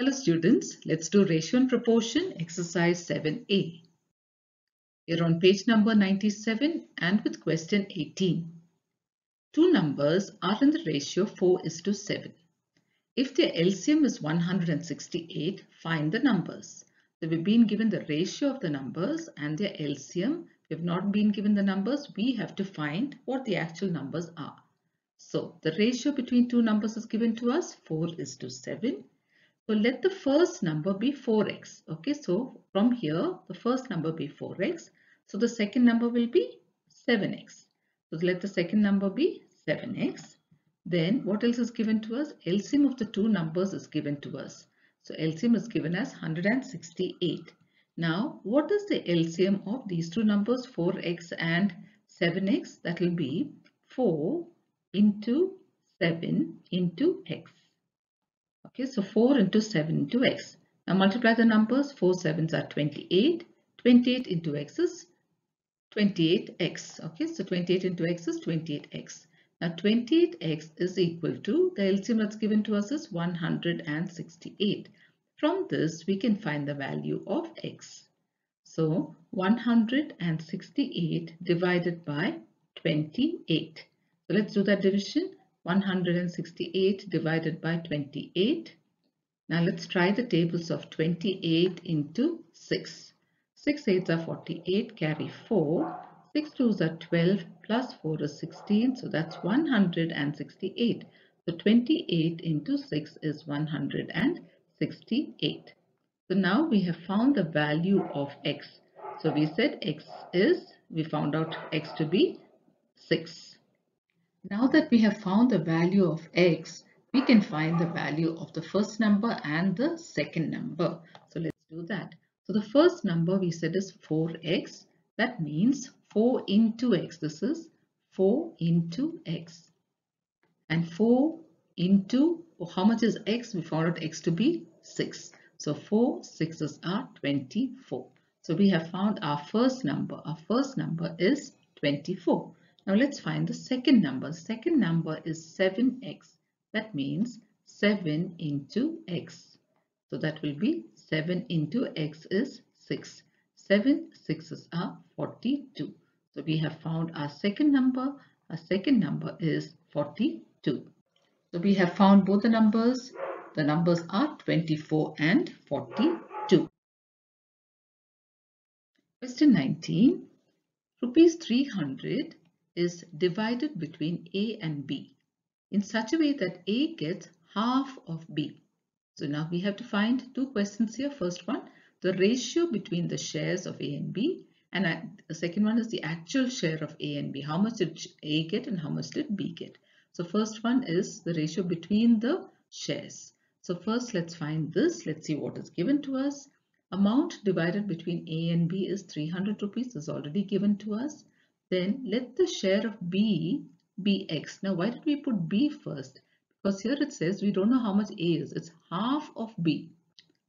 Hello students, let's do ratio and proportion exercise 7a. You're on page number 97 and with question 18. Two numbers are in the ratio 4 is to 7. If their LCM is 168, find the numbers. So we've been given the ratio of the numbers and their LCM. We have not been given the numbers. We have to find what the actual numbers are. So the ratio between two numbers is given to us 4 is to 7 so let the first number be 4x. Okay, so from here, the first number be 4x. So the second number will be 7x. So let the second number be 7x. Then what else is given to us? LCM of the two numbers is given to us. So LCM is given as 168. Now, what is the LCM of these two numbers 4x and 7x? That will be 4 into 7 into x. Okay, so 4 into 7 into x. Now multiply the numbers. 4 sevens are 28. 28 into x is 28x. Okay, so 28 into x is 28x. Now 28x is equal to, the LCM that's given to us is 168. From this, we can find the value of x. So 168 divided by 28. So let's do that division. 168 divided by 28. Now let's try the tables of 28 into 6. 6 8s are 48, carry 4. 6 2s are 12, plus 4 is 16, so that's 168. So 28 into 6 is 168. So now we have found the value of x. So we said x is, we found out x to be 6. Now that we have found the value of x, we can find the value of the first number and the second number. So let's do that. So the first number we said is 4x. That means 4 into x. This is 4 into x. And 4 into, how much is x? We found out x to be 6. So 4 6s are 24. So we have found our first number. Our first number is 24. Now let's find the second number. Second number is 7x. That means 7 into x. So that will be 7 into x is 6. 7 6s are 42. So we have found our second number. Our second number is 42. So we have found both the numbers. The numbers are 24 and 42. Question 19. Rupees 300 is divided between A and B in such a way that A gets half of B. So now we have to find two questions here. First one, the ratio between the shares of A and B and the second one is the actual share of A and B. How much did A get and how much did B get? So first one is the ratio between the shares. So first let's find this. Let's see what is given to us. Amount divided between A and B is 300 rupees is already given to us. Then let the share of B be X. Now why did we put B first? Because here it says we don't know how much A is. It's half of B.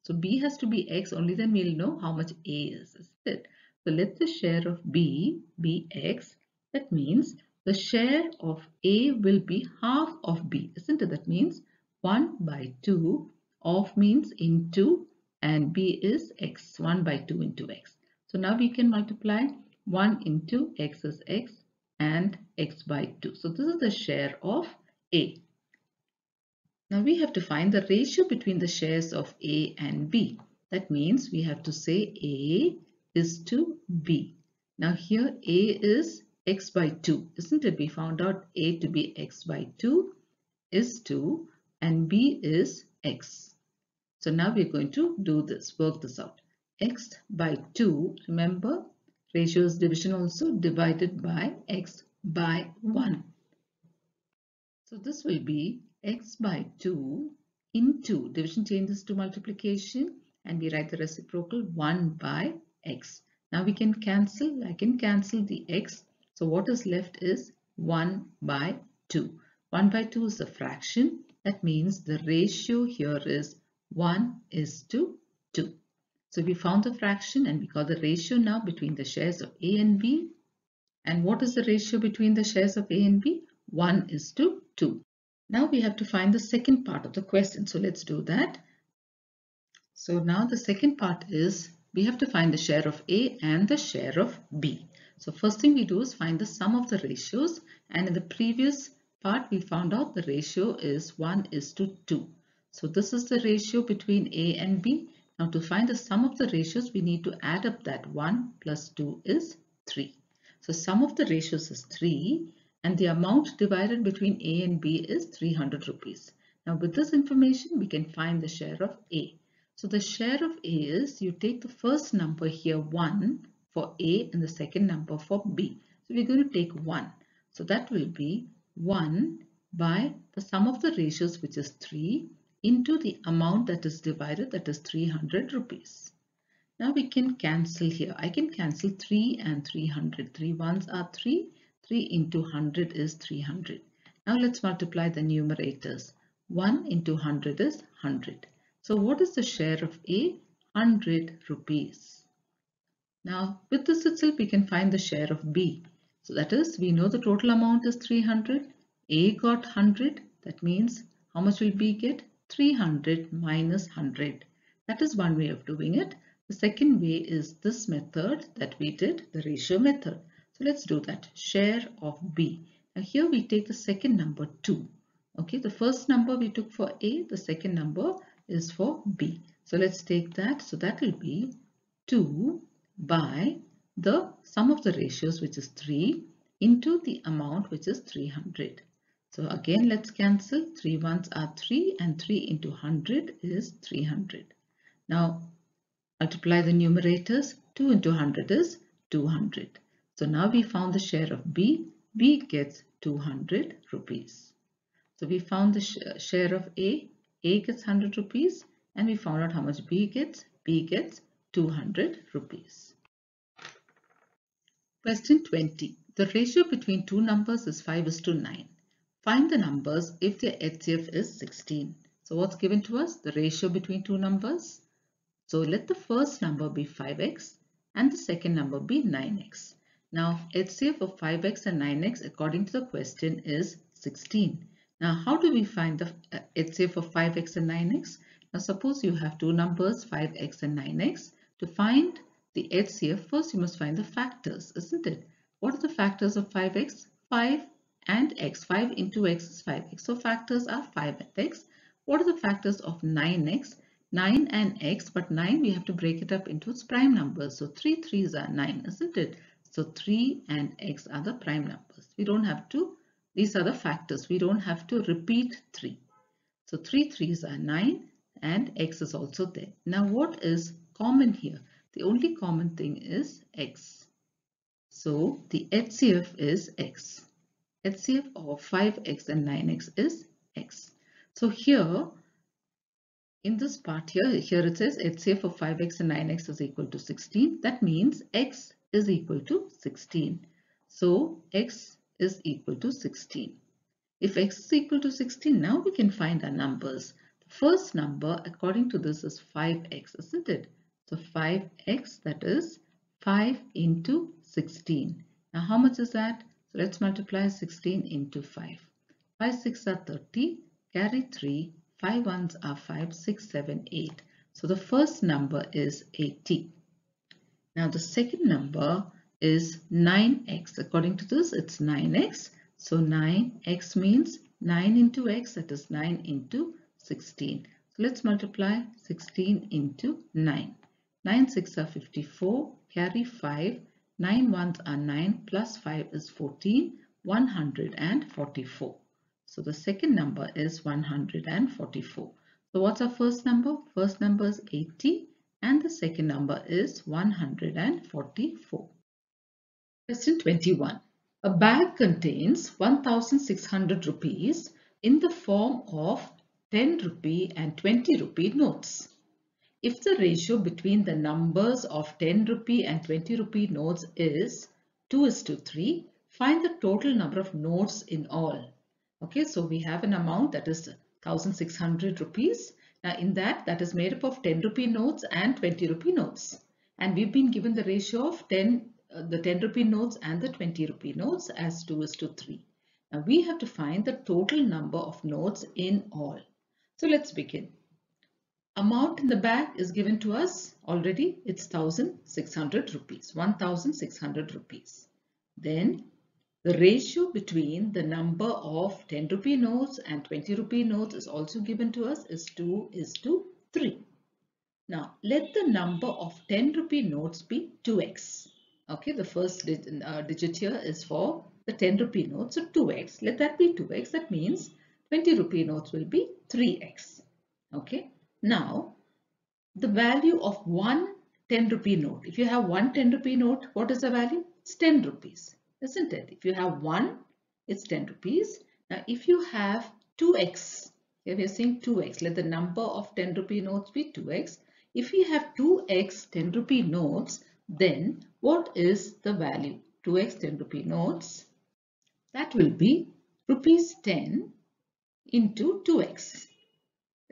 So B has to be X only then we'll know how much A is. Is it? So let the share of B be X. That means the share of A will be half of B. Isn't it? That means 1 by 2 of means into and B is X. 1 by 2 into X. So now we can multiply 1 into x is x and x by 2. So this is the share of A. Now we have to find the ratio between the shares of A and B. That means we have to say A is to B. Now here A is x by 2. Isn't it? We found out A to be x by 2 is 2 and B is x. So now we're going to do this, work this out. x by 2, remember Ratios division also divided by x by 1. So this will be x by 2 into division changes to multiplication and we write the reciprocal 1 by x. Now we can cancel, I can cancel the x. So what is left is 1 by 2. 1 by 2 is a fraction. That means the ratio here is 1 is to 2. So we found the fraction and we got the ratio now between the shares of A and B. And what is the ratio between the shares of A and B? 1 is to 2. Now we have to find the second part of the question. So let's do that. So now the second part is we have to find the share of A and the share of B. So first thing we do is find the sum of the ratios and in the previous part we found out the ratio is 1 is to 2. So this is the ratio between A and B. Now to find the sum of the ratios we need to add up that 1 plus 2 is 3. So sum of the ratios is 3 and the amount divided between A and B is 300 rupees. Now with this information we can find the share of A. So the share of A is you take the first number here 1 for A and the second number for B. So we're going to take 1. So that will be 1 by the sum of the ratios which is 3 into the amount that is divided that is 300 rupees. Now we can cancel here. I can cancel 3 and 300. 3 ones are 3. 3 into 100 is 300. Now let's multiply the numerators. 1 into 100 is 100. So what is the share of A? 100 rupees. Now with this itself we can find the share of B. So that is we know the total amount is 300. A got 100 that means how much will B get? 300 minus 100. That is one way of doing it. The second way is this method that we did, the ratio method. So let's do that. Share of B. Now here we take the second number 2. Okay, the first number we took for A, the second number is for B. So let's take that. So that will be 2 by the sum of the ratios which is 3 into the amount which is 300. So again let's cancel 3 ones are 3 and 3 into 100 is 300. Now multiply the numerators 2 into 100 is 200. So now we found the share of B. B gets 200 rupees. So we found the sh uh, share of A. A gets 100 rupees and we found out how much B gets. B gets 200 rupees. Question 20. The ratio between two numbers is 5 is to 9. Find the numbers if their HCF is 16. So what's given to us? The ratio between two numbers. So let the first number be 5x and the second number be 9x. Now HCF of 5x and 9x according to the question is 16. Now how do we find the uh, HCF of 5x and 9x? Now suppose you have two numbers 5x and 9x. To find the HCF, first you must find the factors, isn't it? What are the factors of 5x? 5 and x. 5 into x is 5x. So factors are 5 and x. What are the factors of 9x? 9 and x, but 9 we have to break it up into its prime numbers. So 3 3s are 9, isn't it? So 3 and x are the prime numbers. We don't have to, these are the factors. We don't have to repeat 3. So 3 3s are 9 and x is also there. Now what is common here. The only common thing is x. So the HCF is x. HCF of 5x and 9x is x. So here in this part here, here it says HCF of 5x and 9x is equal to 16. That means x is equal to 16. So x is equal to 16. If x is equal to 16, now we can find our numbers. The first number according to this is 5x, isn't it? So 5x that is 5 into 16. Now how much is that? So let's multiply 16 into 5. 5 6 are 30, carry 3, 5 ones are 5, 6, 7, 8. So the first number is 80. Now the second number is 9x. According to this, it's 9x. So 9x means 9 into x, that is 9 into 16. So let's multiply 16 into 9. 9 6 are 54, carry 5, 9 ones are 9 plus 5 is 14, 144. So the second number is 144. So what's our first number? First number is 80 and the second number is 144. Question 21. A bag contains 1600 rupees in the form of 10 rupee and 20 rupee notes. If the ratio between the numbers of 10 rupee and 20 rupee notes is 2 is to 3, find the total number of notes in all. Okay, so we have an amount that is 1600 rupees. Now in that, that is made up of 10 rupee notes and 20 rupee notes. And we've been given the ratio of 10, uh, the 10 rupee notes and the 20 rupee notes as 2 is to 3. Now we have to find the total number of notes in all. So let's begin. Amount in the bag is given to us already. It's 1600 rupees, 1600 rupees. Then the ratio between the number of 10 rupee notes and 20 rupee notes is also given to us is 2 is to 3. Now let the number of 10 rupee notes be 2x. Okay, the first digit, uh, digit here is for the 10 rupee notes, so 2x. Let that be 2x. That means 20 rupee notes will be 3x. Okay, now the value of one 10 rupee note. If you have one 10 rupee note, what is the value? It's 10 rupees isn't it? If you have 1, it's 10 rupees. Now, if you have 2x, here we are saying 2x, let the number of 10 rupee notes be 2x. If we have 2x 10 rupee notes, then what is the value? 2x 10 rupee notes, that will be rupees 10 into 2x,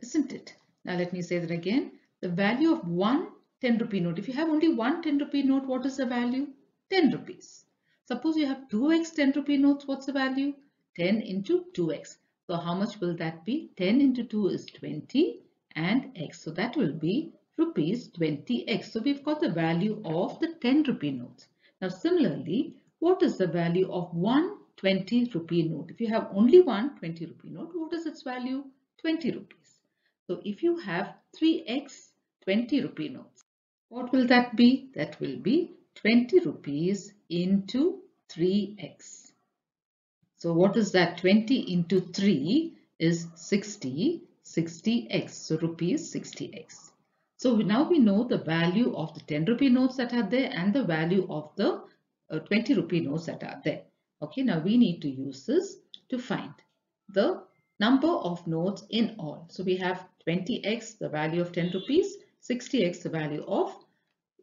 isn't it? Now let me say that again. The value of one 10 rupee note. If you have only one 10 rupee note, what is the value? 10 rupees. Suppose you have 2x 10 rupee notes, what's the value? 10 into 2x. So how much will that be? 10 into 2 is 20 and x. So that will be rupees 20x. So we've got the value of the 10 rupee notes. Now similarly, what is the value of one 20 rupee note? If you have only one 20 rupee note, what is its value? 20 rupees. So if you have 3x 20 rupee notes, what will that be? That will be 20 rupees into 3x. So what is that? 20 into 3 is 60, 60x. So rupees 60x. So now we know the value of the 10 rupee notes that are there and the value of the uh, 20 rupee notes that are there. Okay, now we need to use this to find the number of notes in all. So we have 20x, the value of 10 rupees, 60x, the value of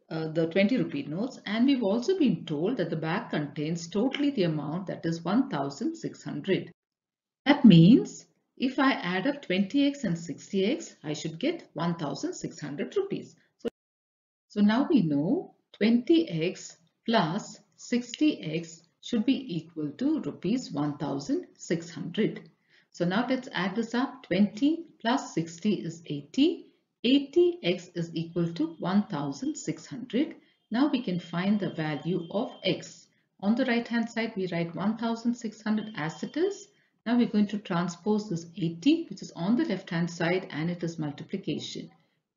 uh, the 20 rupee notes and we've also been told that the bag contains totally the amount that is 1600. That means if I add up 20x and 60x, I should get 1600 rupees. So, so now we know 20x plus 60x should be equal to rupees 1600. So now let's add this up. 20 plus 60 is 80 80x is equal to 1600. Now we can find the value of x. On the right hand side we write 1600 as it is. Now we're going to transpose this 80 which is on the left hand side and it is multiplication.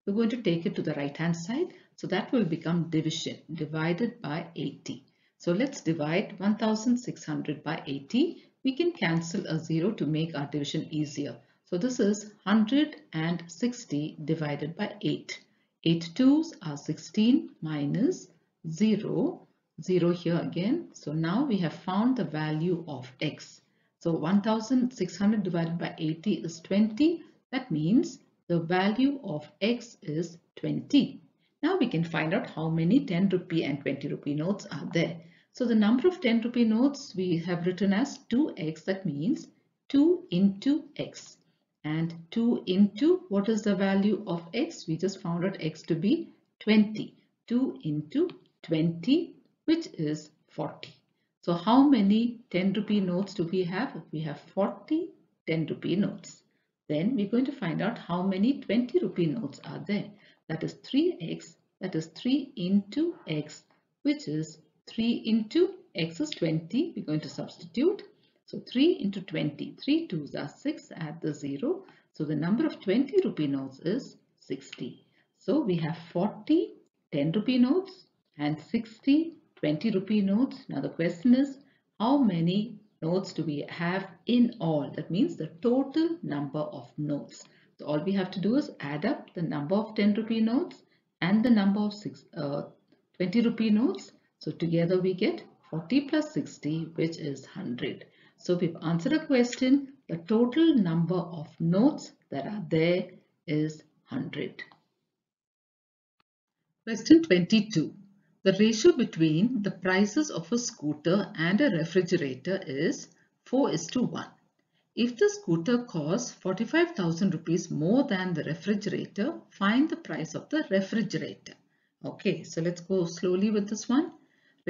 We're going to take it to the right hand side. So that will become division divided by 80. So let's divide 1600 by 80. We can cancel a 0 to make our division easier. So this is 160 divided by 8. 8 twos are 16 minus 0, 0 here again. So now we have found the value of x. So 1600 divided by 80 is 20. That means the value of x is 20. Now we can find out how many 10 rupee and 20 rupee notes are there. So the number of 10 rupee notes we have written as 2x. That means 2 into x and 2 into what is the value of x? We just found out x to be 20. 2 into 20 which is 40. So how many 10 rupee notes do we have? We have 40 10 rupee notes. Then we're going to find out how many 20 rupee notes are there. That is 3x, that is 3 into x, which is 3 into x is 20. We're going to substitute so 3 into 20, 3 twos are 6, add the 0. So the number of 20 rupee notes is 60. So we have 40 10 rupee notes and 60 20 rupee notes. Now the question is how many notes do we have in all? That means the total number of notes. So all we have to do is add up the number of 10 rupee notes and the number of six, uh, 20 rupee notes. So together we get 40 plus 60 which is 100. So we've answered a question. The total number of notes that are there is 100. Question 22. The ratio between the prices of a scooter and a refrigerator is 4 is to 1. If the scooter costs 45,000 rupees more than the refrigerator, find the price of the refrigerator. Okay, so let's go slowly with this one.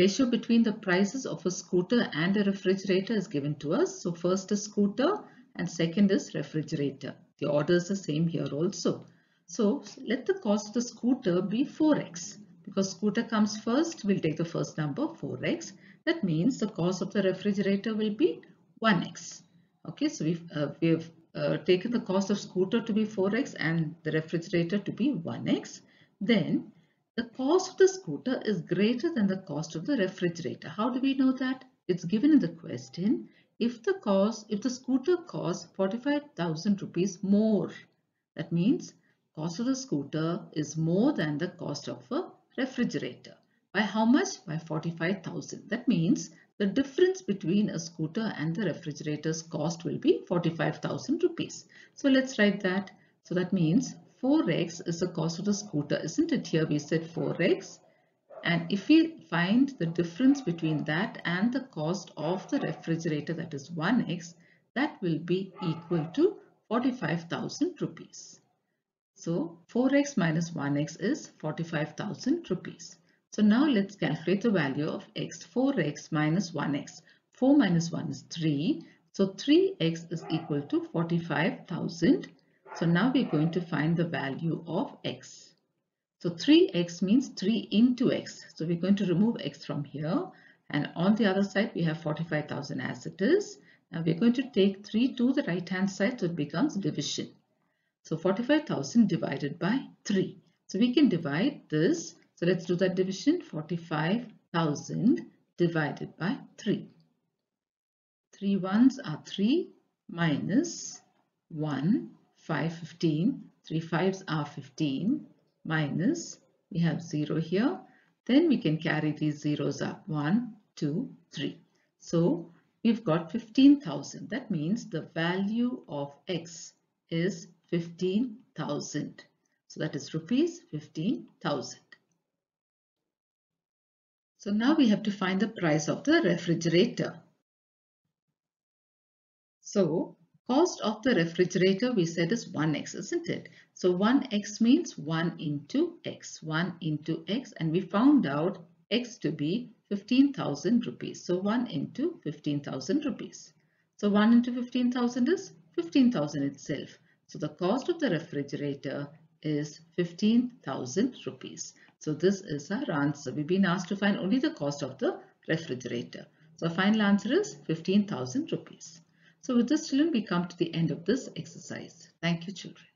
Ratio between the prices of a scooter and a refrigerator is given to us. So first is scooter and second is refrigerator. The order is the same here also. So let the cost of the scooter be 4x. Because scooter comes first, we'll take the first number 4x. That means the cost of the refrigerator will be 1x. Okay, so we've, uh, we've uh, taken the cost of scooter to be 4x and the refrigerator to be 1x. Then the cost of the scooter is greater than the cost of the refrigerator. How do we know that? It's given in the question. If the cost, if the scooter costs 45,000 rupees more, that means the cost of the scooter is more than the cost of a refrigerator. By how much? By 45,000. That means the difference between a scooter and the refrigerator's cost will be 45,000 rupees. So let's write that. So that means 4x is the cost of the scooter, isn't it? Here we said 4x. And if we find the difference between that and the cost of the refrigerator, that is 1x, that will be equal to 45,000 rupees. So 4x minus 1x is 45,000 rupees. So now let's calculate the value of x. 4x minus 1x. 4 minus 1 is 3. So 3x is equal to 45,000 so now we're going to find the value of x. So 3x means 3 into x. So we're going to remove x from here. And on the other side, we have 45,000 as it is. Now we're going to take 3 to the right hand side, so it becomes division. So 45,000 divided by 3. So we can divide this. So let's do that division. 45,000 divided by 3. 3 ones are 3 minus 1 5, 15. 3 fives are 15 minus, we have 0 here. Then we can carry these zeros up. 1, 2, 3. So we've got 15,000. That means the value of x is 15,000. So that is rupees 15,000. So now we have to find the price of the refrigerator. So Cost of the refrigerator we said is 1x, isn't it? So 1x means 1 into x, 1 into x and we found out x to be 15,000 rupees. So 1 into 15,000 rupees. So 1 into 15,000 is 15,000 itself. So the cost of the refrigerator is 15,000 rupees. So this is our answer. We've been asked to find only the cost of the refrigerator. So final answer is 15,000 rupees. So with this children, we come to the end of this exercise. Thank you children.